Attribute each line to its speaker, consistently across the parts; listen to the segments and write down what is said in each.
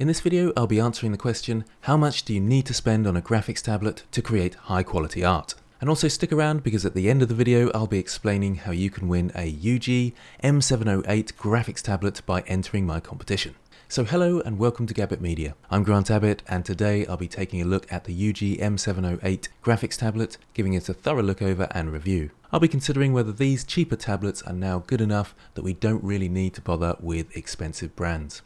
Speaker 1: In this video, I'll be answering the question, how much do you need to spend on a graphics tablet to create high quality art? And also stick around because at the end of the video, I'll be explaining how you can win a Ugee M708 graphics tablet by entering my competition. So hello and welcome to Gabbitt Media. I'm Grant Abbitt and today I'll be taking a look at the Ugee M708 graphics tablet, giving it a thorough look over and review. I'll be considering whether these cheaper tablets are now good enough that we don't really need to bother with expensive brands.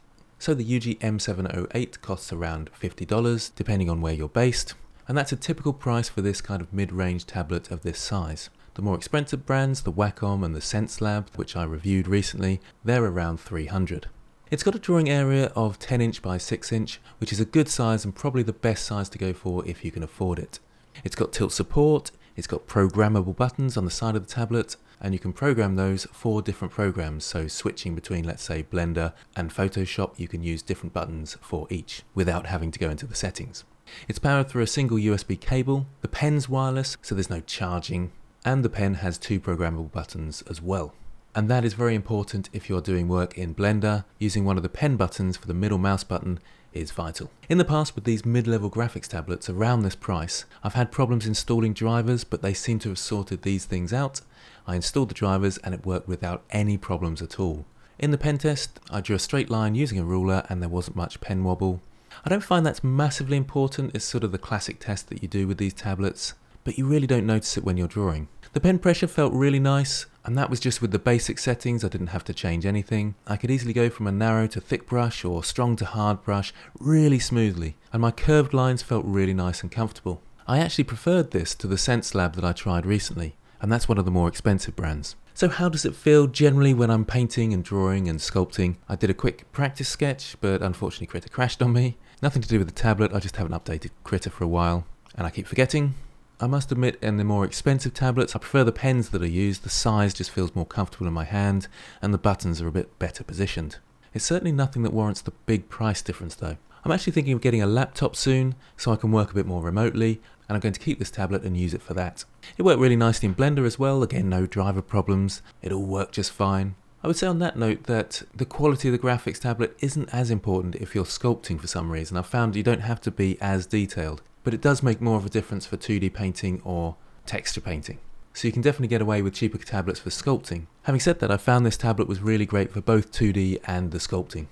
Speaker 1: So the Ugee M708 costs around $50 depending on where you're based, and that's a typical price for this kind of mid-range tablet of this size. The more expensive brands, the Wacom and the Xencelabs, which I reviewed recently, they're around 300. It's got a drawing area of 10 inch by 6 inch, which is a good size and probably the best size to go for if you can afford it. It's got tilt support, it's got programmable buttons on the side of the tablet, and you can program those for different programs. So switching between, let's say, Blender and Photoshop, you can use different buttons for each without having to go into the settings. It's powered through a single USB cable, the pen's wireless, so there's no charging, and the pen has two programmable buttons as well and that is very important if you're doing work in Blender. Using one of the pen buttons for the middle mouse button is vital. In the past with these mid-level graphics tablets around this price, I've had problems installing drivers but they seem to have sorted these things out. I installed the drivers and it worked without any problems at all. In the pen test, I drew a straight line using a ruler and there wasn't much pen wobble. I don't find that's massively important, it's sort of the classic test that you do with these tablets, but you really don't notice it when you're drawing. The pen pressure felt really nice, and that was just with the basic settings, I didn't have to change anything. I could easily go from a narrow to thick brush or strong to hard brush really smoothly, and my curved lines felt really nice and comfortable. I actually preferred this to the Xencelabs that I tried recently, and that's one of the more expensive brands. So how does it feel generally when I'm painting and drawing and sculpting? I did a quick practice sketch, but unfortunately Krita crashed on me. Nothing to do with the tablet, I just haven't updated Krita for a while, and I keep forgetting, I must admit in the more expensive tablets I prefer the pens that are used, the size just feels more comfortable in my hand and the buttons are a bit better positioned. It's certainly nothing that warrants the big price difference though. I'm actually thinking of getting a laptop soon so I can work a bit more remotely and I'm going to keep this tablet and use it for that. It worked really nicely in Blender as well, again no driver problems, it all worked just fine. I would say on that note that the quality of the graphics tablet isn't as important if you're sculpting for some reason. I've found you don't have to be as detailed but it does make more of a difference for 2D painting or texture painting. So you can definitely get away with cheaper tablets for sculpting. Having said that, I found this tablet was really great for both 2D and the sculpting.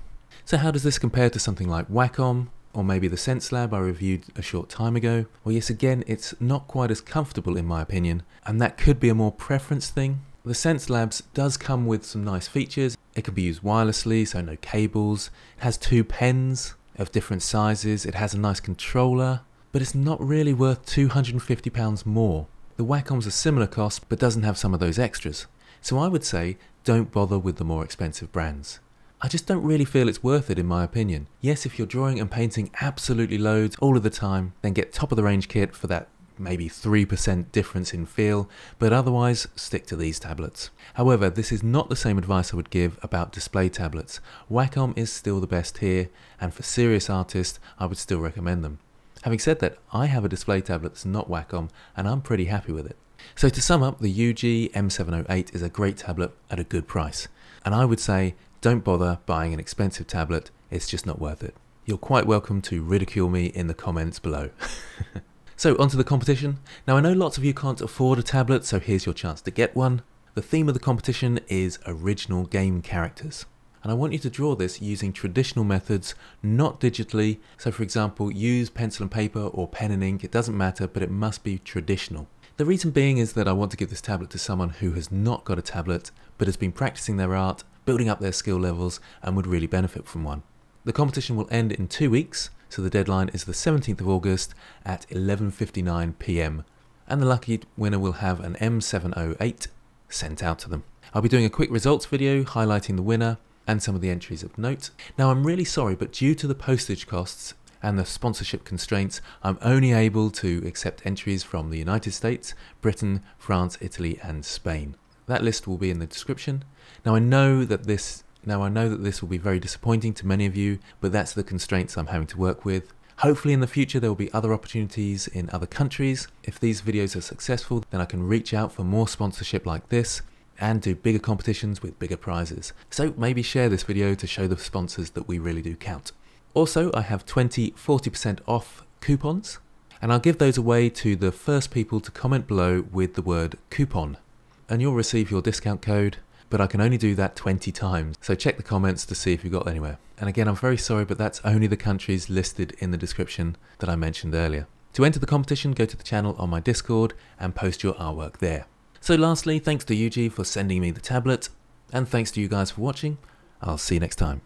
Speaker 1: So how does this compare to something like Wacom, or maybe the Xencelabs I reviewed a short time ago? Well yes, again, it's not quite as comfortable in my opinion, and that could be a more preference thing. The Xencelabs does come with some nice features. It can be used wirelessly, so no cables. It has two pens of different sizes. It has a nice controller but it's not really worth £250 more. The Wacom's a similar cost but doesn't have some of those extras. So I would say don't bother with the more expensive brands. I just don't really feel it's worth it in my opinion. Yes, if you're drawing and painting absolutely loads all of the time, then get top of the range kit for that maybe 3% difference in feel, but otherwise stick to these tablets. However, this is not the same advice I would give about display tablets. Wacom is still the best here, and for serious artists, I would still recommend them. Having said that, I have a display tablet that's not Wacom and I'm pretty happy with it. So to sum up, the Ugee M708 is a great tablet at a good price. And I would say don't bother buying an expensive tablet, it's just not worth it. You're quite welcome to ridicule me in the comments below. so onto the competition. Now I know lots of you can't afford a tablet, so here's your chance to get one. The theme of the competition is original game characters and I want you to draw this using traditional methods, not digitally. So for example, use pencil and paper or pen and ink, it doesn't matter, but it must be traditional. The reason being is that I want to give this tablet to someone who has not got a tablet, but has been practicing their art, building up their skill levels, and would really benefit from one. The competition will end in two weeks, so the deadline is the 17th of August at 11.59 pm, and the lucky winner will have an M708 sent out to them. I'll be doing a quick results video highlighting the winner, and some of the entries of note. Now I'm really sorry, but due to the postage costs and the sponsorship constraints, I'm only able to accept entries from the United States, Britain, France, Italy and Spain. That list will be in the description. Now I know that this now I know that this will be very disappointing to many of you, but that's the constraints I'm having to work with. Hopefully in the future there will be other opportunities in other countries. If these videos are successful, then I can reach out for more sponsorship like this and do bigger competitions with bigger prizes. So maybe share this video to show the sponsors that we really do count. Also, I have 20 40% off coupons, and I'll give those away to the first people to comment below with the word coupon. And you'll receive your discount code, but I can only do that 20 times. So check the comments to see if you got anywhere. And again, I'm very sorry, but that's only the countries listed in the description that I mentioned earlier. To enter the competition, go to the channel on my Discord and post your artwork there. So lastly, thanks to Ugee for sending me the tablet, and thanks to you guys for watching. I'll see you next time.